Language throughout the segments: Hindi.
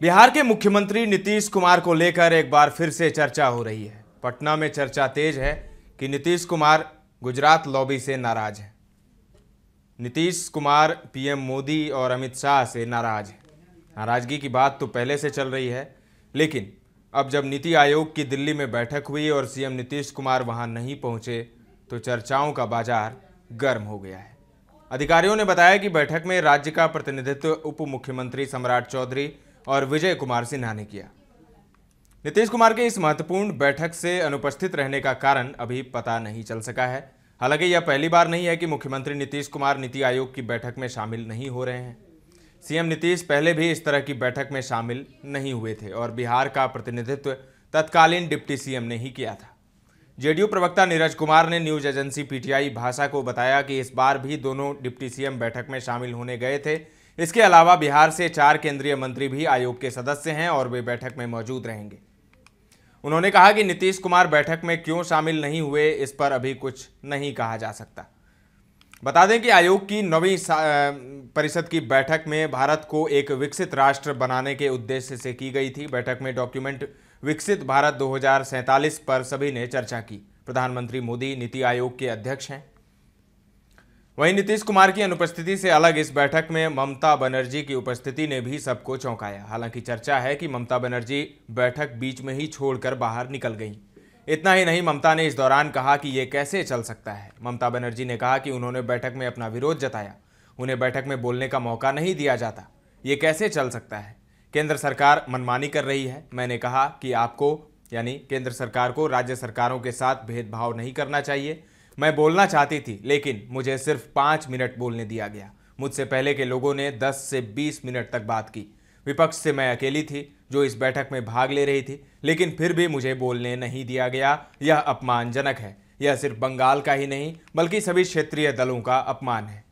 बिहार के मुख्यमंत्री नीतीश कुमार को लेकर एक बार फिर से चर्चा हो रही है। पटना में चर्चा तेज है कि नीतीश कुमार गुजरात लॉबी से नाराज़ है। नीतीश कुमार, पीएम मोदी और अमित शाह से नाराज़ है। नाराज़गी की बात तो पहले से चल रही है, लेकिन अब जब नीति आयोग की दिल्ली में बैठक हुई और सीएम नीतीश कुमार वहाँ नहीं पहुँचे तो चर्चाओं का बाज़ार गर्म हो गया है। अधिकारियों ने बताया कि बैठक में राज्य का प्रतिनिधित्व उप मुख्यमंत्री सम्राट चौधरी और विजय कुमार सिन्हा ने किया। नीतीश कुमार के इस महत्वपूर्ण बैठक से अनुपस्थित रहने का कारण अभी पता नहीं चल सका है। हालाँकि यह पहली बार नहीं है कि मुख्यमंत्री नीतीश कुमार नीति आयोग की बैठक में शामिल नहीं हो रहे हैं। सीएम नीतीश पहले भी इस तरह की बैठक में शामिल नहीं हुए थे और बिहार का प्रतिनिधित्व तत्कालीन डिप्टी सीएम ने ही किया था। जेडीयू प्रवक्ता नीरज कुमार ने न्यूज़ एजेंसी पीटीआई भाषा को बताया कि इस बार भी दोनों डिप्टी सीएम बैठक में शामिल होने गए थे। इसके अलावा बिहार से चार केंद्रीय मंत्री भी आयोग के सदस्य हैं और वे बैठक में मौजूद रहेंगे। उन्होंने कहा कि नीतीश कुमार बैठक में क्यों शामिल नहीं हुए, इस पर अभी कुछ नहीं कहा जा सकता। बता दें कि आयोग की नवी परिषद की बैठक में भारत को एक विकसित राष्ट्र बनाने के उद्देश्य से की गई थी। बैठक में डॉक्यूमेंट विकसित भारत दो पर सभी ने चर्चा की। प्रधानमंत्री मोदी नीति आयोग के अध्यक्ष हैं। वहीं नीतीश कुमार की अनुपस्थिति से अलग इस बैठक में ममता बनर्जी की उपस्थिति ने भी सबको चौंकाया। हालाँकि चर्चा है कि ममता बनर्जी बैठक बीच में ही छोड़कर बाहर निकल गईं। इतना ही नहीं, ममता ने इस दौरान कहा कि ये कैसे चल सकता है। ममता बनर्जी ने कहा कि उन्होंने बैठक में अपना विरोध जताया। उन्हें बैठक में बोलने का मौका नहीं दिया जाता। ये कैसे चल सकता है? केंद्र सरकार मनमानी कर रही है। मैंने कहा कि आपको, यानी केंद्र सरकार को राज्य सरकारों के साथ भेदभाव नहीं करना चाहिए। मैं बोलना चाहती थी, लेकिन मुझे सिर्फ़ पाँच मिनट बोलने दिया गया। मुझसे पहले के लोगों ने दस से बीस मिनट तक बात की। विपक्ष से मैं अकेली थी, जो इस बैठक में भाग ले रही थी, लेकिन फिर भी मुझे बोलने नहीं दिया गया। यह अपमानजनक है। यह सिर्फ़ बंगाल का ही नहीं, बल्कि सभी क्षेत्रीय दलों का अपमान है।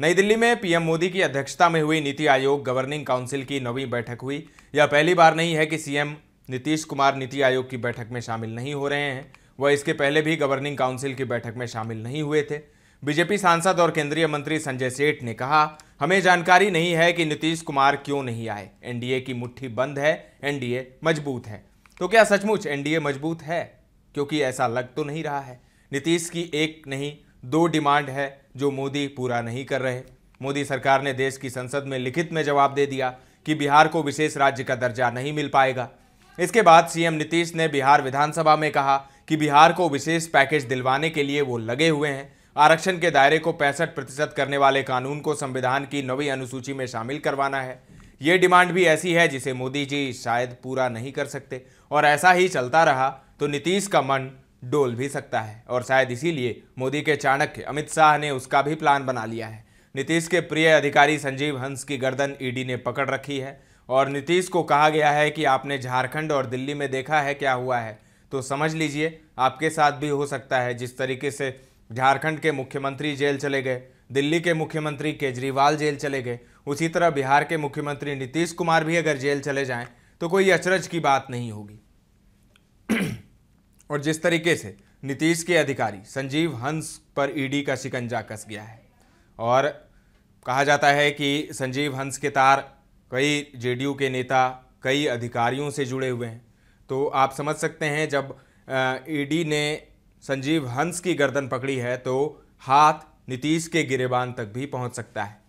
नई दिल्ली में पीएम मोदी की अध्यक्षता में हुई नीति आयोग गवर्निंग काउंसिल की नवीं बैठक हुई। यह पहली बार नहीं है कि सीएम नीतीश कुमार नीति आयोग की बैठक में शामिल नहीं हो रहे हैं। वह इसके पहले भी गवर्निंग काउंसिल की बैठक में शामिल नहीं हुए थे। बीजेपी सांसद और केंद्रीय मंत्री संजय सेठ ने कहा, हमें जानकारी नहीं है कि नीतीश कुमार क्यों नहीं आए। एनडीए की मुट्ठी बंद है, एनडीए मज़बूत है। तो क्या सचमुच एनडीए मज़बूत है? क्योंकि ऐसा लग तो नहीं रहा है। नीतीश की एक नहीं, दो डिमांड है जो मोदी पूरा नहीं कर रहे। मोदी सरकार ने देश की संसद में लिखित में जवाब दे दिया कि बिहार को विशेष राज्य का दर्जा नहीं मिल पाएगा। इसके बाद सीएम नीतीश ने बिहार विधानसभा में कहा कि बिहार को विशेष पैकेज दिलवाने के लिए वो लगे हुए हैं। आरक्षण के दायरे को पैंसठ प्रतिशत करने वाले कानून को संविधान की नवी अनुसूची में शामिल करवाना है। ये डिमांड भी ऐसी है जिसे मोदी जी शायद पूरा नहीं कर सकते। और ऐसा ही चलता रहा तो नीतीश का मन डोल भी सकता है। और शायद इसीलिए मोदी के चाणक्य अमित शाह ने उसका भी प्लान बना लिया है। नीतीश के प्रिय अधिकारी संजीव हंस की गर्दन ईडी ने पकड़ रखी है। और नीतीश को कहा गया है कि आपने झारखंड और दिल्ली में देखा है क्या हुआ है। तो समझ लीजिए, आपके साथ भी हो सकता है जिस तरीके से झारखंड के मुख्यमंत्री जेल चले गए, दिल्ली के मुख्यमंत्री केजरीवाल जेल चले गए, उसी तरह बिहार के मुख्यमंत्री नीतीश कुमार भी अगर जेल चले जाएँ तो कोई अचरज की बात नहीं होगी। और जिस तरीके से नीतीश के अधिकारी संजीव हंस पर ईडी का शिकंजा कस गया है, और कहा जाता है कि संजीव हंस के तार कई जेडीयू के नेता, कई अधिकारियों से जुड़े हुए हैं। तो आप समझ सकते हैं जब ईडी ने संजीव हंस की गर्दन पकड़ी है तो हाथ नीतीश के गिरेबान तक भी पहुँच सकता है।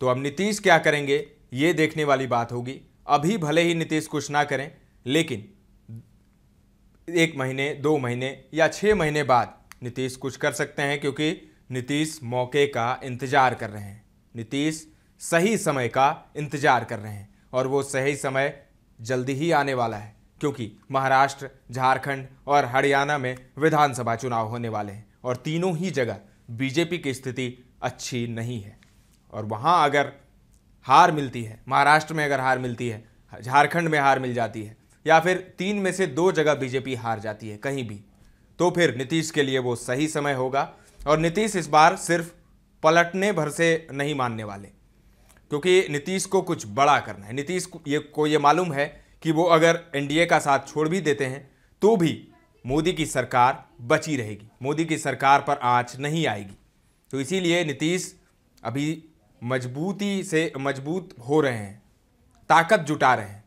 तो अब नीतीश क्या करेंगे, ये देखने वाली बात होगी। अभी भले ही नीतीश कुछ ना करें, लेकिन एक महीने, दो महीने या छः महीने बाद नीतीश कुछ कर सकते हैं क्योंकि नीतीश मौके का इंतज़ार कर रहे हैं। नीतीश सही समय का इंतज़ार कर रहे हैं और वो सही समय जल्दी ही आने वाला है। क्योंकि महाराष्ट्र, झारखंड और हरियाणा में विधानसभा चुनाव होने वाले हैं और तीनों ही जगह बीजेपी की स्थिति अच्छी नहीं है। और वहाँ अगर हार मिलती है, महाराष्ट्र में अगर हार मिलती है, झारखंड में हार मिल जाती है, या फिर तीन में से दो जगह बीजेपी हार जाती है कहीं भी तो फिर नीतीश के लिए वो सही समय होगा। और नीतीश इस बार सिर्फ़ पलटने भर से नहीं मानने वाले, क्योंकि नीतीश को कुछ बड़ा करना है। नीतीश को ये को ये मालूम है कि वो अगर एनडीए का साथ छोड़ भी देते हैं तो भी मोदी की सरकार बची रहेगी। मोदी की सरकार पर आँच नहीं आएगी। तो इसीलिए नीतीश अभी मजबूती से मज़बूत हो रहे हैं, ताकत जुटा रहे हैं,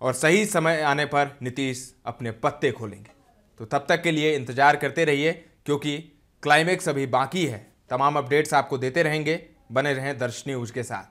और सही समय आने पर नीतीश अपने पत्ते खोलेंगे। तो तब तक के लिए इंतज़ार करते रहिए, क्योंकि क्लाइमेक्स अभी बाकी है। तमाम अपडेट्स आपको देते रहेंगे। बने रहें दर्श न्यूज़ के साथ।